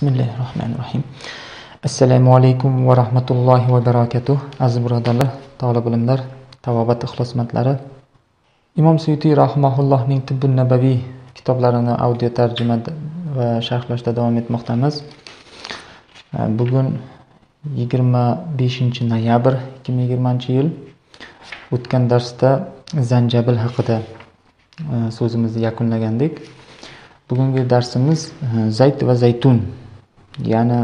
bismillahi rohmanir rohim assalomu alaykum va rahmatullohi va barakatuh aziz birodarlar tavla bilimlar tavobat ixlosmandlari imom suyutiy rahimaullohning tibbun nabaviy kitoblarini audio tarjima va sharhlashda davom etmoqdamiz. Bugun yigirma beshinchi noyabr ikki ming yigirmanchi yil o'tgan darsda zanjabil haqida e, so'zimizni yakunlagandik. Bugungi darsimiz e, zayt va zaytun ya'ni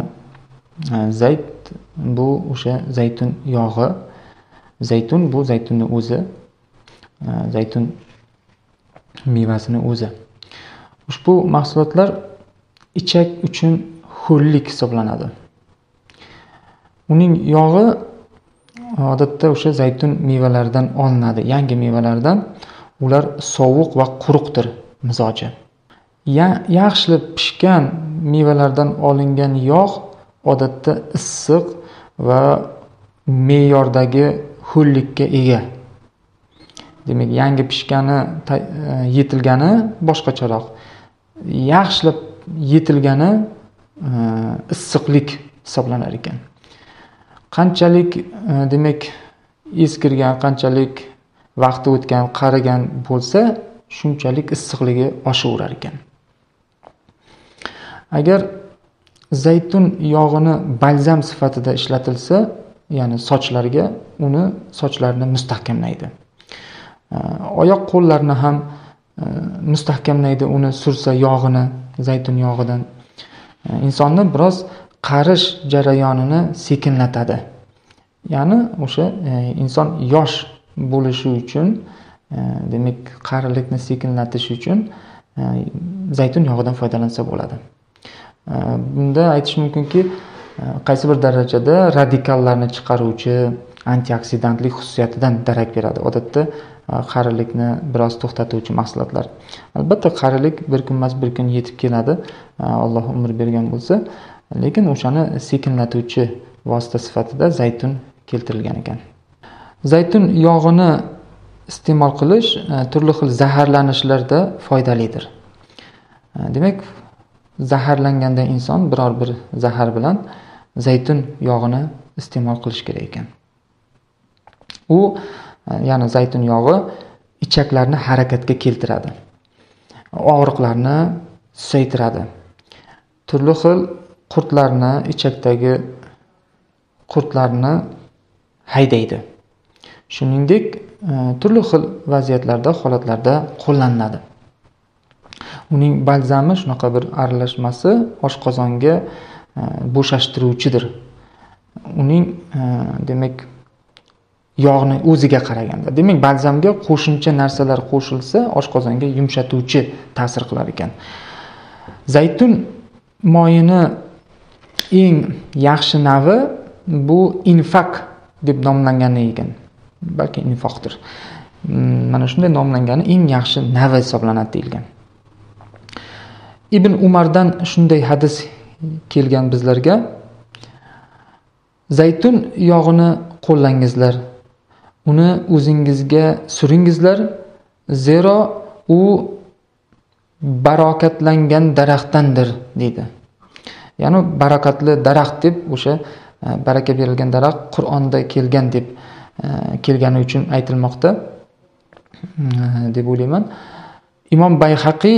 e, zayt bu o'sha zaytun yog'i. Zaytun bu zaytunni o'zi e, zaytun mevasini o'zi. Ushbu mahsulotlar ichak uchun ho'llik hisoblanadi. Uning yog'i odatda o'sha zaytun mevalaridan olinadi. Yangi mevalardan ular sovuq va quruqdir mizoji. Yaxshilab pishgan mevalardan olingan yog' odatda issiq va me'yordagi ho'llikka ega. Demak yangi pishgani e, yetilgani boshqacharoq. Yaxshilab yetilgani e, issiqlik hisoblanar ekan. Qanchalik e, demak eskirgan qanchalik vaqti o'tgan qarigan bo'lsa shunchalik issiqligi oshaverar ekan. Agar zaytun yog'ini balzam sifatida ishlatilsa ya'ni sochlarga uni sochlarni mustahkamlaydi. Oyoq qo'llarni ham e, mustahkamlaydi uni sursa yog'ini zaytun yog'idan. Insonni biroz qarish jarayonini sekinlatadi. Ya'ni o'sha e, inson yosh bo'lishi uchun e, demak qarilikni sekinlatish uchun e, zaytun yog'idan foydalansa bo'ladi. Bunda aytish mumkinki e, qaysi bir darajada radikallarni chiqaruvchi antioksidantlik xususiyatidan darak beradi? Odatda e, qarilikni biroz to'xtatuvchi mahsulotlar. Albatta qarilik bir kun emas bir kun yetib keladi e, alloh umr bergan bo'lsa. Lekin o'shani sekinlatuvchi vosita sifatida zaytun keltirilgan ekan. Zaytun yog'ini iste'mol qilish turli xil zaharlanishlarda foydalidir. Demak zaharlanganda inson biror bir zahar bilan zaytun yog'ini iste'mol qilish kerak ekan. U e, ya'ni zaytun yog'i ichaklarni harakatga keltiradi. Og'riqlarni susaytiradi. Turli xil qurtlarni ichakdagi qurtlarni haydaydi. Shuningdek e, turli xil vaziyatlarda holatlarda qo'llaniladi. Uning balzami shunaqa bir aralashmasi oshqozonga e, bo'shashtiruvchidir. Uning e, demak yog'ni o'ziga qaraganda. Demak balzamga qo'shimcha narsalar qo'shilsa oshqozonga yumshatuvchi ta'sir qilar ekan. Zaytun moyini eng yaxshi navi bu infaq deb nomlangan ekan. Balki infoqdir. Mana shunday nomlangani eng yaxshi navi hisoblanadi deyilgan. Ibn umardan shunday hadis kelgan bizlarga. Zaytun yog'ini qo'llangizlar. Uni o'zingizga suringizlar. Zero u barokatlangan daraxtdandir deydi. Ya'ni barakatli daraxt deb o'sha e, baraka berilgan daraxt qur'onda kelgan deb e, kelgani uchun aytilmoqda. Mm, e, deb o'ylayman. Imom bayhaqiy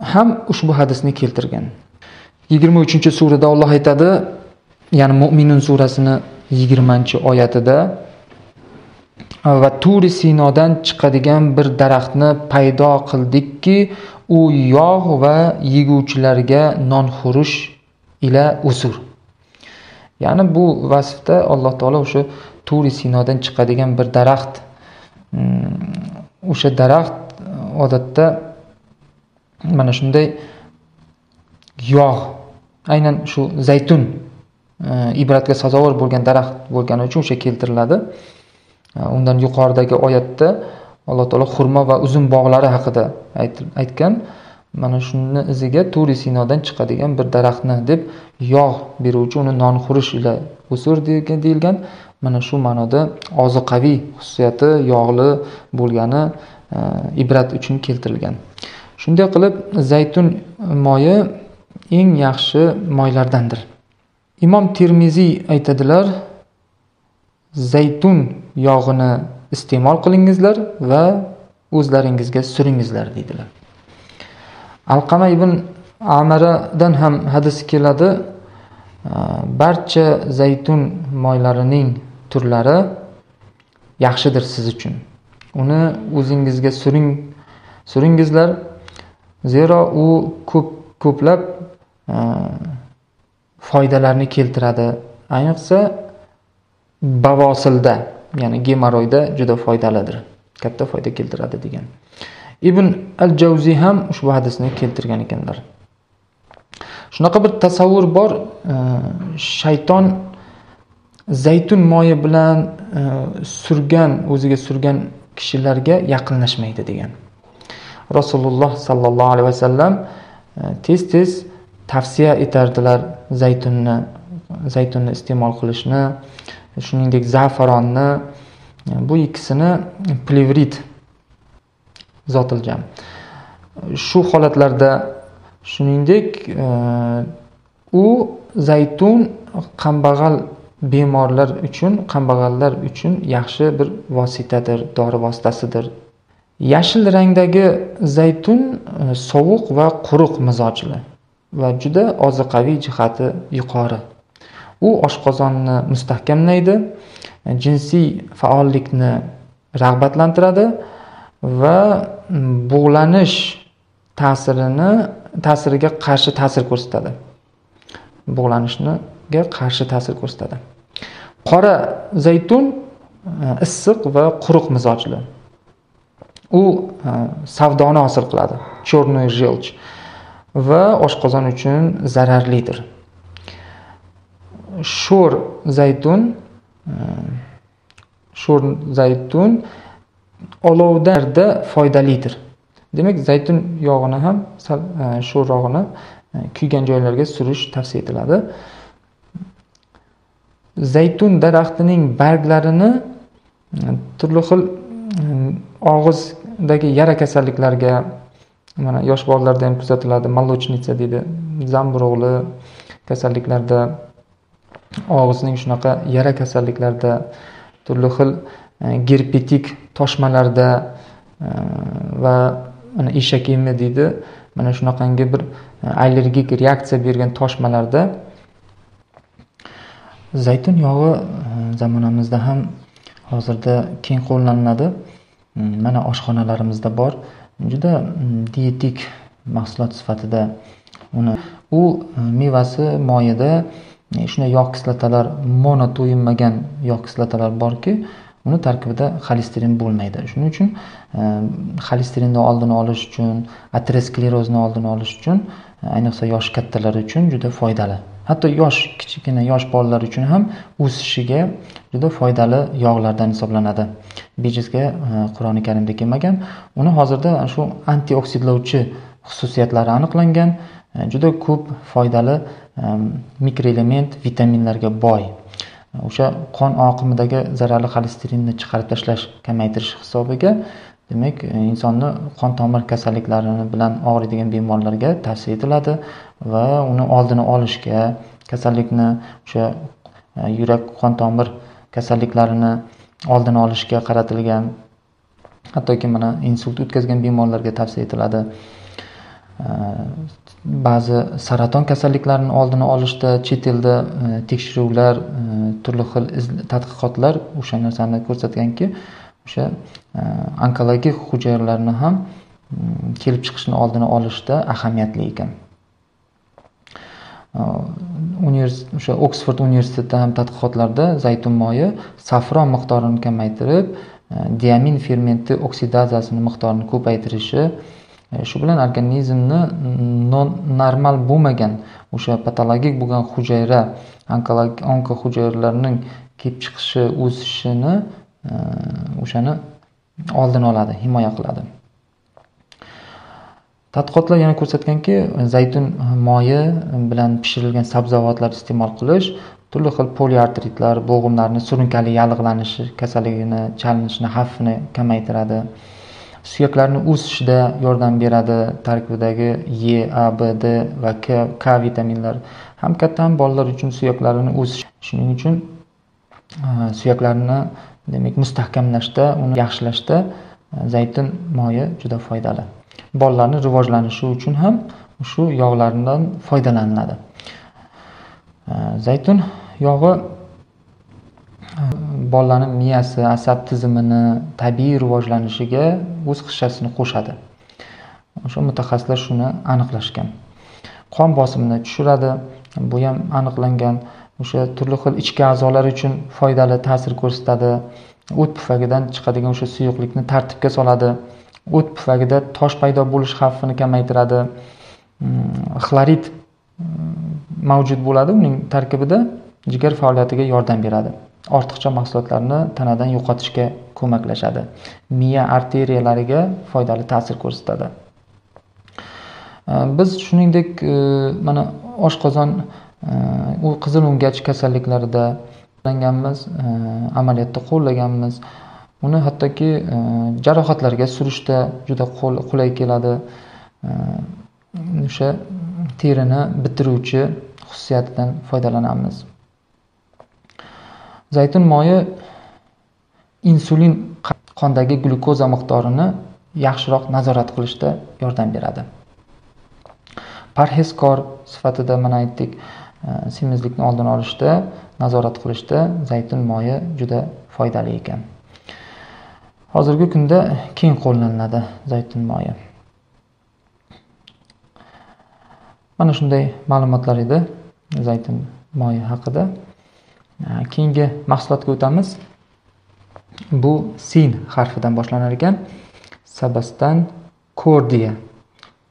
ham ushbu hadisni keltirgan. Yigirma uchinchi surada olloh aytadi ya'ni mo'minun surasini yigirmanchi oyatida va turi sinodan chiqadigan bir daraxtni paydo qildikki u yog' va yeguvchilarga nonxurush ila usur ya'ni bu vasfda alloh taolo o'sha turi sinodan chiqadigan bir daraxt. Mm, o'sha daraxt odatda mana shunday yog' aynan shu zaytun e, ibratga sazovor bo'lgan daraxt bo'lgani uchun o'sha keltiriladi. E, undan yuqoridagi oyatda alloh taolo xurmo va uzum bog'lari haqida aytgan. Mana shuni iziga turi sinodan chiqadigan bir daraxtni deb yog' beruvchi uni nonxurish ila o'sir deyilgan. Mana shu ma'noda ozuqaviy xususiyati yog'li bo'lgani e, ibrat uchun keltirilgan. Shunday qilib zaytun moyi eng yaxshi moylardandir. Imom termiziy aytadilar zaytun yog'ini iste'mol qilingizlar va o'zlaringizga suringizlar deydilar. Alqama ibn amaradan ham hadis keladi barcha zaytun moylarining turlari yaxshidir siz uchun. Uni o'zingizga suring suringizlar zero u ko'p ko'plab e, foydalarni keltiradi. Ayniqsa bavosilda ya'ni gemoroyda juda foydalidir. Katta foyda keltiradi degan. Ibn al javziy ham ushbu hadisni keltirgan ekanlar. Shunaqa bir tasavvur bor e, shayton zaytun moyi bilan e, surgan o'ziga surgan kishilarga yaqinlashmaydi degan. Rasululloh sollallohu alayhi vasallam e, tez tez tavsiya etardilar zaytunni zaytunni iste'mol qilishni shuningdek zafaronni. E, bu ikkisini plevrit zotiljam shu holatlarda shuningdek e, u zaytun kambag'al bemorlar uchun kambag'allar uchun yaxshi bir vositadir dori vositasidir yashil rangdagi zaytun e, sovuq va quruq mizojli va juda ozuqaviy jihati yuqori. U oshqozonni mustahkamlaydi e, jinsiy faollikni rag'batlantiradi va bug'lanish ta'sirini ta'siriga qarshi ta'sir ko'rsatadi. Bug'lanishga qarshi ta'sir ko'rsatadi. Qora zaytun e, issiq va quruq mizojli. U e, savdoni hosil qiladi. Черный желчь va oshqozon uchun zararlidir. Sho'r zaytun e, sho'r zaytun olovlarda foydalidir. Demak zaytun yog'ini ham sal e, yog'ini sho'rrog'ini e, kuygan joylarga surish tavsiya etiladi. Zaytun daraxtining barglarini e, turli xil og'izdagi yara kasalliklarga mana yosh bolalarda ham kuzatiladi. Молочница deydi. Zamburug'li kasalliklarda og'izning shunaqa yara kasalliklarda turli xil e, gerpetik toshmalarda e, va mana eshakemi deydi. Mana shunaqangi bir e, allergik reaksiya bergan toshmalarda zaytun yog'i zamonamizda ham hozirda keng qo'llaniladi. Mm, mana oshxonalarimizda bor. Juda mm, dietik mahsulot sifatida uni u e, mevasi moyida e, shunday yog' kislotalar mono to'yinmagan yog' kislotalar borki uni tarkibida xolesterin bo'lmaydi. Shuning uchun e, xolesterinni oldini olish uchun aterosklerozni oldini olish uchun ayniqsa yosh kattalar uchun juda foydali. Hatto yosh kichkina yosh bolalar uchun ham o'sishiga juda foydali yog'lardan hisoblanadi. Bejizga e, qur'oni karimda kelmagan. Uni hozirda shu antioksidlovchi xususiyatlari aniqlangan. E, juda ko'p foydali e, mikroelement vitaminlarga boy. O'sha qon oqimidagi zararli xolesterinni chiqarib tashlash kamaytirish hisobiga. Demak insonni qon tomir kasalliklari bilan og'riydigan bemorlarga tavsiya etiladi va uni oldini olishga kasallikni o'sha yurak qon tomir kasalliklarini oldini olishga qaratilgan hattoki mana insult o'tkazgan bemorlarga tavsiya etiladi. Ba'zi saraton kasalliklarini oldini olishda chet elda e, tekshiruvlar e, turli xil tadqiqotlar o'sha narsani ko'rsatganki o'sha e, onkologik hujayralarni ham kelib chiqishini oldini olishda ahamiyatli ekan. O'sha oksford universitetida ham tadqiqotlarda zaytun moyi safron miqdorini kamaytirib e, diamin fermenti oksidaziyasini miqdorini ko'paytirishi e, shu bilan organizmni normal bo'lmagan o'sha patologik bo'lgan hujayra onko hujayralarning kelib chiqishi o'sishini e, o'shani oldini oladi himoya qiladi. Tadqiqotlar yana ko'rsatganki zaytun moyi bilan pishirilgan sabzavotlar iste'mol qilish turli xil poliartritlar bo'g'imlarni surunkali yallig'lanishi kasalligini chalinishni xavfini kamaytiradi. Suyaklarni o'sishida yordam beradi tarkibidagi e a b d va k k vitaminlari ham katta ham bolalar uchun suyaklarini o'sish shuning uchun e, suyaklarni demak mustahkamlashda uni yaxshilashda e, zaytun moyi juda foydali. Bolalarni rivojlanishi uchun ham shu yog'lardan foydalaniladi. Zaytun yog'i e, bolani miyasi asab tizimini tabiiy rivojlanishiga o'z hissasini qo'shadi. O'sha mutaxassislar shuni aniqlashgan. Qon bosimini tushiradi bu ham aniqlangan. O'sha turli xil ichki a'zolar uchun foydali ta'sir ko'rsatadi. O't pufagidan chiqadigan o'sha suyuqlikni tartibga soladi. O't pufagida tosh paydo bo'lish xavfini kamaytiradi. Mm, Xlorid mm, mavjud bo'ladi. Uning tarkibida jigar faoliyatiga yordam beradi. Ortiqcha mahsulotlarni tanadan yo'qotishga ko'maklashadi. Miya arteriyalariga foydali ta'sir ko'rsatadi. E, biz shuningdek e, mana oshqozon e, u qizil o'ngach kasalliklarida amaliyotda qo'llaganmiz. Uni hattoki e, jarohatlarga surishda juda qulay keladi. E, o'sha terini bitiruvchi xususiyatidan foydalanamiz. Zaytun moyi insulin qondagi glyukoza miqdorini yaxshiroq nazorat qilishda yordam beradi. Parhezkor sifatida mana aytdik e, semizlikni oldini olishda nazorat qilishda zaytun moyi juda foydali ekan. Hozirgi kunda keng qo'llaniladi zaytun moyi. Mana shunday ma'lumotlar edi zaytun moyi haqida. Keyingi mahsulotga o'tamiz. Bu sin harfidan boshlanar ekan. Sabasdan kordiya.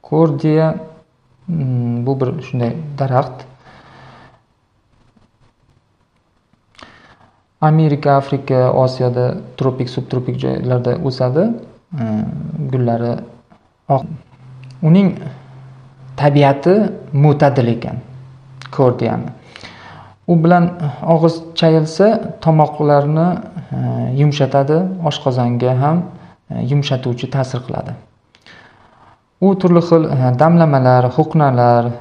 Kordiya mm, bu bir shunday daraxt. Amerika afrika osiyoda tropik subtropik joylarda o'sadi. Mm, gullari oq. Uning tabiati mo'tadil ekan kordiyani u bilan og'iz chayilsa tomoqlarni e, yumshatadi oshqozonga ham e, yumshatuvchi ta'sir qiladi. U turli xil e, damlamalar huqnalar e,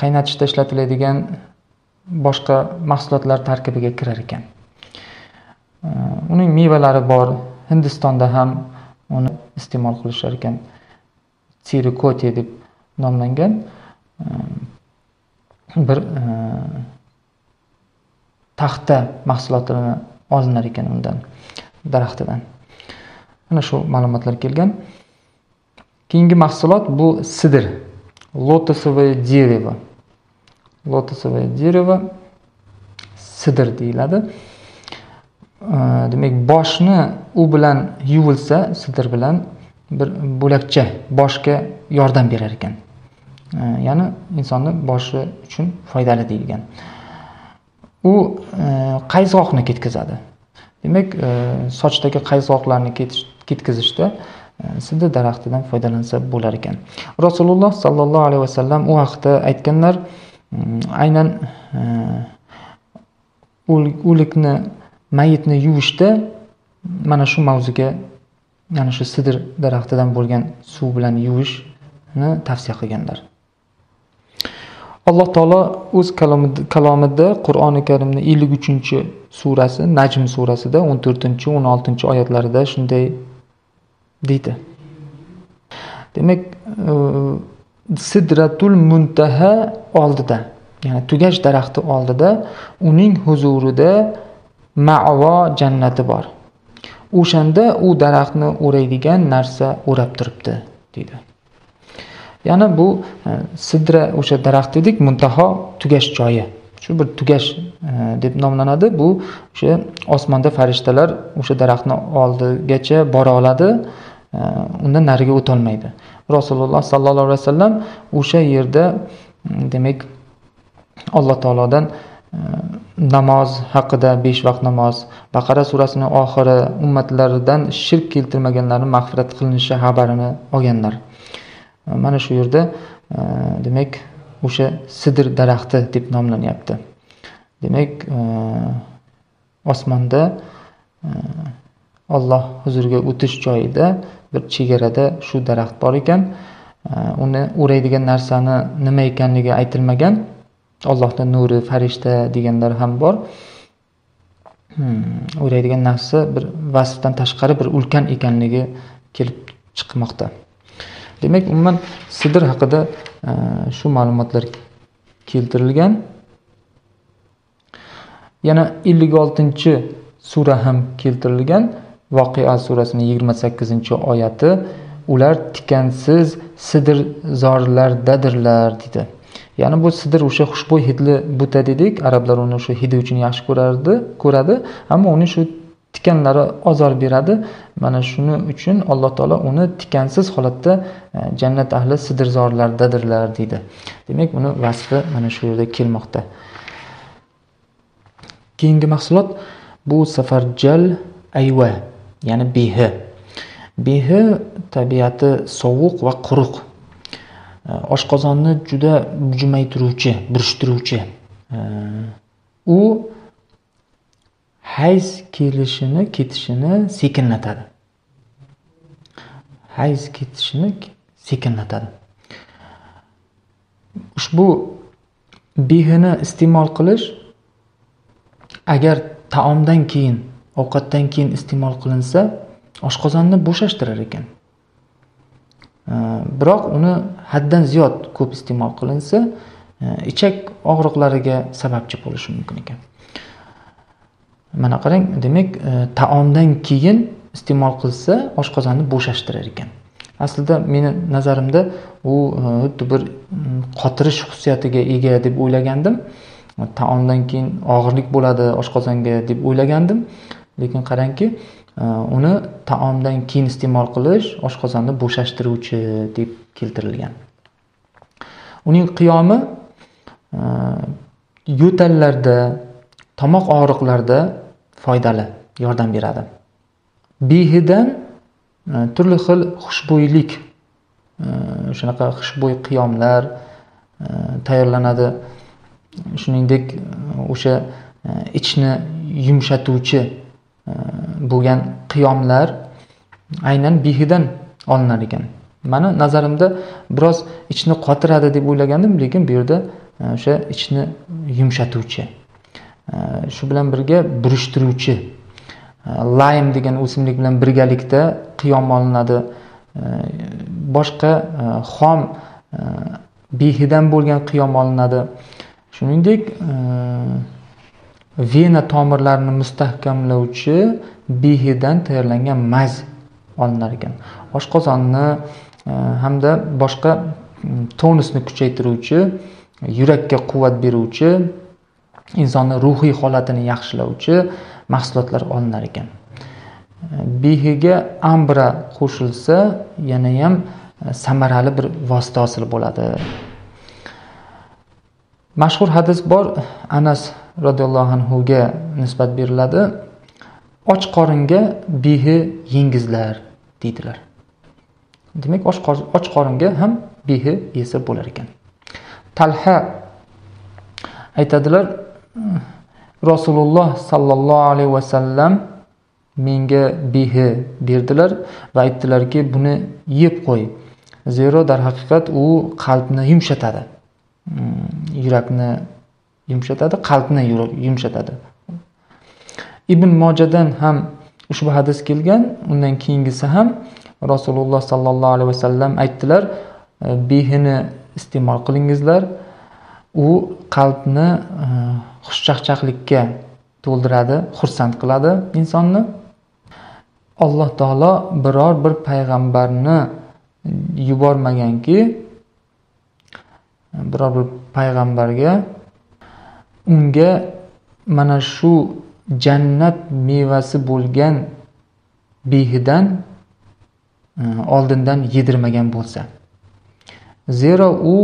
qaynatishda ishlatiladigan boshqa mahsulotlar tarkibiga kirar ekan. Uning mevalari bor. Hindistonda ham uni iste'mol qilishar ekan. Sirikoti deb nomlangan bir taxta mahsulotini olinar ekan undan daraxtidan. Mana shu ma'lumotlar kelgan. Keyingi mahsulot bu sidir. Лотосовое дерево лотосовое дерево sidr deyiladi demak boshni u bilan yuvilsa sidr bilan bir bo'lakcha boshga yordam berar ekan ya'ni insonni boshi uchun foydali deyilgan u qayzg'oqni ketkazadi demak sochdagi qayzg'oqlarni ketkazishda sidr daraxtidan foydalansa bo'lar ekan rasululloh sollallohu alayhi vasallam u haqida aytganlar Mm, aynan e, o'likni mayitni yuvishda mana shu mavzuga yana shu sidr daraxtidan bo'lgan suv bilan yuvishni tavsiya qilganlar. Alloh taolo o'z kalomida qur'oni karimni ellik uchinchi surasi najm surasida o'n to'rtinchi o'n oltinchi oyatlarida shunday deydi. Demak e, sidratul muntaha oldida ya'ni tugash daraxti oldida uning huzurida mavo jannati bor. O'shanda u daraxtni o'raydigan narsa o'rab turibdi deydi. Ya'ni bu e, sidra o'sha daraxt dedik muntaho tugash joyi. Shu bir tugash e, deb nomlanadi. Bu o'sha osmonda farishtalar o'sha daraxtni oldigacha bora oladi e, undan nariga o'tolmaydi. Rasululloh sollallohu alayhi vasallam o'sha yerda mm, demak alloh taolodan e, namoz haqida besh vaqt namoz baqara surasini oxiri ummatlaridan shirk keltirmaganlarni mag'firat qilinishi xabarini olganlar. E, mana shu yerda e, demak o'sha sidr daraxti deb nomlanyapti. Demak e, osmonda e, olloh huzuriga o'tish joyida bir chegarada shu daraxt bor ekan. Uni o'raydigan narsani nima ekanligi aytilmagan. Ollohni nuri farishta deganlar ham bor. Hmm, o'raydigan narsa bir vasfdan tashqari bir ulkan ekanligi kelib chiqmoqda. Demak umuman sidr haqida e, shu ma'lumotlar keltirilgan. Yana ellik oltinchi sura ham keltirilgan. Voqea surasini yigirma sakkizinchi oyati ular tikansiz sidr zorlardadirlar deydi ya'ni bu sidr o'sha xushbo'y hidli buta dedik. Arablar uni o'sha hidi uchun yaxshi ko'rardi ko'radi ammo uni shu tikanlari ozor beradi. Mana shuning uchun alloh taolo uni tikansiz holatda e, jannat ahli sidrzorlardadirlar deydi demak uni vasfi mana shu yerda kelmoqda. Keyingi mahsulot bu safar jal ayva. Ya'ni behi. Behi tabiati sovuq va quruq. Oshqozonni juda jumaytiruvchi burishtiruvchi. U hayz kelishini ketishini sekinlatadi. Hayz ketishini sekinlatadi. Ushbu behini iste'mol qilish agar taomdan keyin ovqatdan keyin iste'mol qilinsa oshqozonni bo'shashtirar ekan. Biroq uni haddan ziyod ko'p iste'mol qilinsa e, ichak og'riqlariga sababchi bo'lishi mumkin ekan. Mana qarang demak e, taomdan keyin iste'mol qilsa oshqozonni bo'shashtirar ekan. Aslida meni nazarimda u e, xuddi bir qotirish xususiyatiga ega deb o'ylagandim. Taomdan keyin og'irlik bo'ladi oshqozonga deb o'ylagandim. Lekin qarangki e, uni taomdan keyin iste'mol qilish oshqozonni bo'shashtiruvchi deb keltirilgan. Uning qiyomi e, yo'tallarda tomoq og'riqlarida foydali yordam beradi. Behidan e, turli xil xushbo'ylik shunaqa xushbo'y qiyomlar tayyorlanadi. Shuningdek o'sha ichni yumshatuvchi bo'lgan qiyomlar aynan behidan olinar ekan. Mani nazarimda biroz ichni qotiradi deb o'ylagandim lekin bu yerda e, o'sha ichni yumshatuvchi e, shu bilan birga burishtiruvchi e, laym degan o'simlik bilan birgalikda qiyom olinadi. Boshqa xom behidan bo'lgan qiyom olinadi. Shuningdek vena tomirlarini mustahkamlovchi behidan tayyorlangan maz olinar ekan. Oshqozonni e, hamda boshqa tonusni kuchaytiruvchi yurakka quvvat beruvchi insonni ruhiy holatini yaxshilovchi mahsulotlar olinar ekan. E, Behiga ambra qo'shilsa yanayam e, samarali bir vosita hosil bo'ladi. Mashhur hadis bor anas roziyallohu anhuga nisbat beriladi. Och qoringa behi yengizlar deydilar. Demak och qoringa ham behi yesa bo'lar ekan. Talha aytadilar rasululloh sollallohu alayhi vasallam menga behi berdilar va aytdilarki buni yeb qo'y. Zero darhaqiqat u qalbni yumshatadi. Hmm, yurakni yumshatadi qalbni yumshatadi. Ibn mojadan ham ushbu hadis kelgan undan keyingisi ham rasululloh sollallohu alayhi vasallam aytdilar e, behini iste'mol qilingizlar u qalbni e, xushchaqchaqlikka to'ldiradi xursand qiladi insonni. Alloh taolo biror bir payg'ambarni yubormaganki e, biror bir payg'ambarga unga mana shu jannat mevasi bo'lgan behidan e, oldindan yedirmagan bo'lsa. Zero u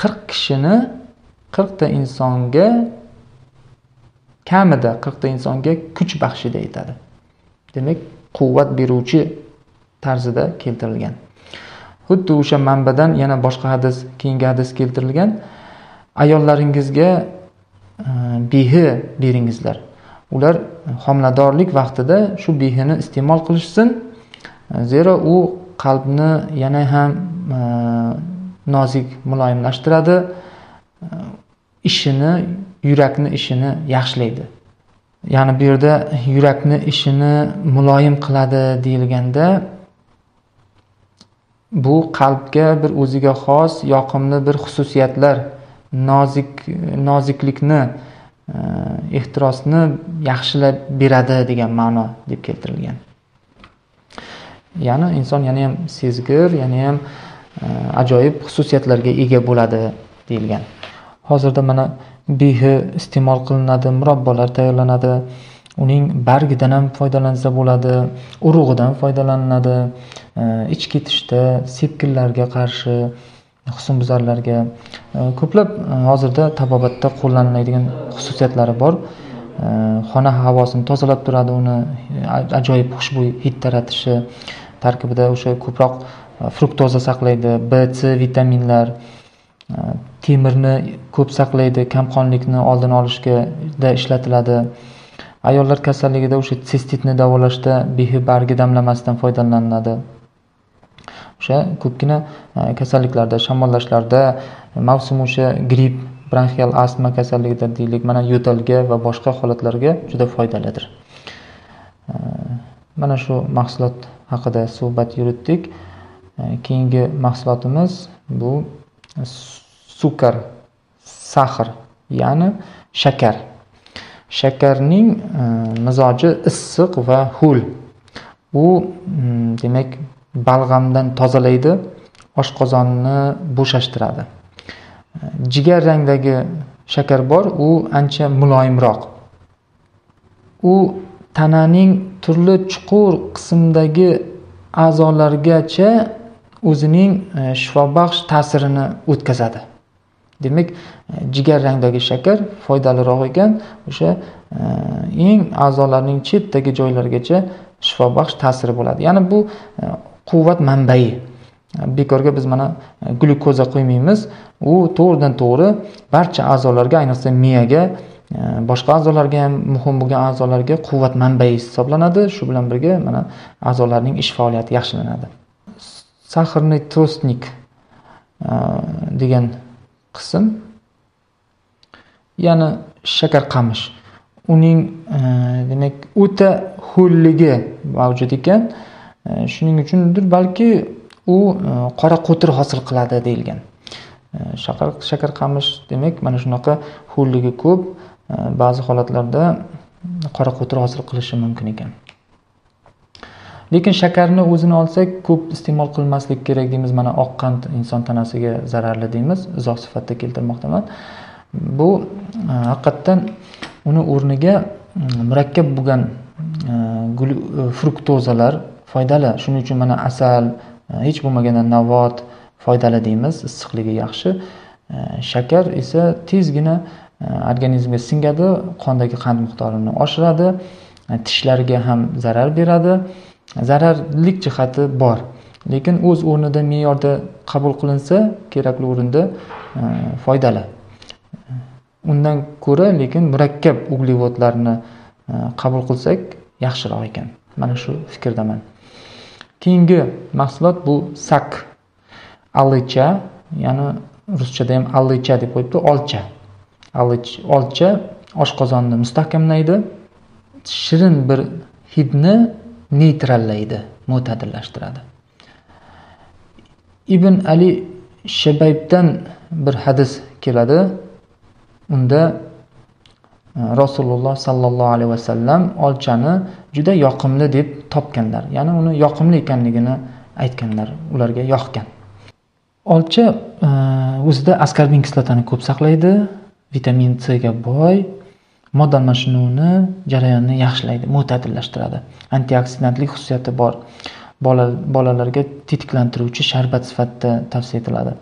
qirq kishini qirqta insonga kamida qirqta insonga kuch baxshida etadi demak quvvat beruvchi tarzida keltirilgan. Xuddi o'sha manbadan yana boshqa hadis keyingi hadis keltirilgan. Ayollaringizga Э, behi beringizlar ular homiladorlik vaqtida shu behini iste'mol qilishsin. Э, zero u qalbni yana ham э, nozik muloyimlashtiradi. Ishini yurakni ishini yaxshilaydi. Ya'ni bu yerda yurakni ishini muloyim qiladi deyilganda bu qalbga bir o'ziga xos yoqimli bir xususiyatlar nozik noziklikni e, ehtirosni yaxshilab beradi degan ma'no deb keltirilgan. Ya'ni inson yana ham sezgir yana ham e, ajoyib xususiyatlarga ega bo'ladi deyilgan. Hozirda mana behi iste'mol qilinadi murabbolar tayyorlanadi uning bargidan ham foydalansa bo'ladi urug'idan foydalaniladi e, ich ketishda sepkillarga qarshi husnbuzarlarga e, ko'plab e, hozirda tabobatda qo'llaniladigan xususiyatlari bor. E, xona havosini tozalab turadi uni ajoyib xushbo'y hid taratishi tarkibida o'sha ko'proq fruktoza saqlaydi b c vitaminlar temirni ko'p saqlaydi kamqonlikni oldini olishgada ishlatiladi. Ayollar kasalligida o'sha sistitni davolashda behi bargi damlamasidan foydalaniladi. O'sha ko'pgina e, kasalliklarda shamollashlarda e, mavsum o'sha gripp bronxial astma kasalligida deylik mana yo'talga va boshqa holatlarga juda foydalidir. E, mana shu mahsulot haqida suhbat yuritdik. Keyingi mahsulotimiz bu sukar sahr ya'ni shakar. Shakarning mizoji issiq va ho'l. U mm, demak balg'amdan tozalaydi oshqozonni bo'shashtiradi. Jigar rangdagi shakar bor u ancha muloyimroq. U tananing turli chuqur qismdagi a'zolargacha o'zining e, shifobaxsh ta'sirini o'tkazadi. Demak e, jigar rangdagi shakar foydaliroq ekan o'sha e, eng a'zolarning chetdagi joylargacha shifobaxsh ta'siri bo'ladi. Ya'ni bu quvvat manbai. Bekorga biz mana e, glyukoza qo'ymaymiz. U to'g'ridan to'g'ri barcha a'zolarga ayniqsa miyaga e, boshqa a'zolarga ham muhim bo'lgan a'zolarga quvvat manbai hisoblanadi. Shu bilan birga mana a'zolarning ish faoliyati yaxshilanadi. Sahrniy trostnik e, degan qism ya'ni shakar qamish. Uning demak o'ta ho'lligi mavjud ekan. e, E, shuning uchundir balki u e, qora qo'tir hosil qiladi deyilgan. E, shakar shakar qamish demak mana shunaqa ho'lligi ko'p ba'zi holatlarda qora qo'tir hosil qilishi mumkin ekan. Lekin shakarni o'zini olsak ko'p iste'mol qilmaslik kerak deymiz. Mana oq qand inson tanasiga zararli deymiz. Izoh sifatida keltirmoqdaman. Bu haqiqatdan uni o'rniga mm, murakkab bo'lgan fruktozalar foydali. Shuning uchun mana asal e, hech bo'lmaganda navot foydali deymiz. Issiqligi yaxshi. E, shakar esa tezgina e, organizmga singadi qondagi qand miqdorini oshiradi tishlarga ham zarar beradi. Zararlik jihati bor. Lekin o'z o'rnida me'yorda qabul qilinsa kerakli o'rinda foydali. Undan ko'ra lekin murakkab uglevodlarni qabul qilsak yaxshiroq ekan. Mana shu fikrdaman. Keyingi mahsulot bu sak. Alicha ya'ni ruschada ham alicha deb qo'yibdi olcha. Olcha oshqozonni mustahkamlaydi. Shirin bir hidni neytrallaydi mo'tadillashtiradi. Ibn ali shabaybdan bir hadis keladi. Unda rasululloh sollallohu alayhi vasallam olchani juda yoqimli deb topganlar. Ya'ni uni yoqimli ekanligini aytganlar ularga yoqgan. Olcha e, o'zida askarbin kislotani ko'p saqlaydi vitamin c ga boy modda almashinuvini jarayonini yaxshilaydi mo'tadillashtiradi. Antioksidantlik xususiyati bor. Bola bolalarga tetiklantiruvchi sharbat sifatida tavsiya etiladi.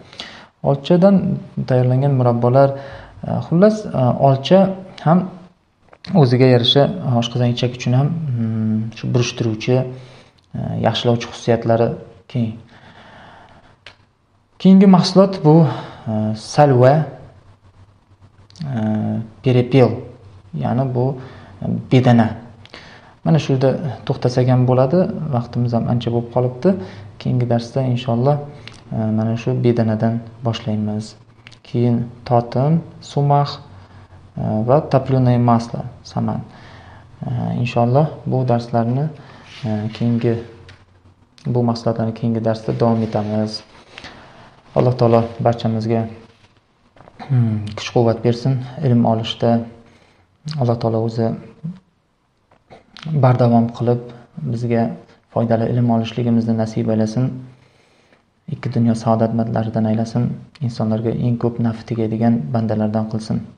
Olchadan tayyorlangan murabbolar e, xullas e, olcha ham o'ziga yarasha oshqozon ichak uchun ham mm, shu burishtiruvchi e, yaxshilovchi xususiyatlari keng. Keyingi mahsulot bu e, salva e, perepel ya'ni bu bedana. Mana shu yerda to'xtasak ham bo'ladi vaqtimiz ham ancha bo'lib qolibdi. Keyingi darsda inshaalloh mana shu bedanadan boshlaymiz. Keyin totim sumax Э, va topленое масло saman. Э, Inshaalloh bu darslarni э, keyingi bu mahsulotlarni keyingi darsda davom etamiz. Alloh taolo barchamizga hmm, kuch quvvat bersin ilm olishda. Alloh taolo o'zi bardavom qilib bizga foydali ilm olishligimizni nasib aylasin. Ikki dunyo saodatlaridan aylasin. Insonlarga eng ko'p naf tegadigan bandalardan qilsin.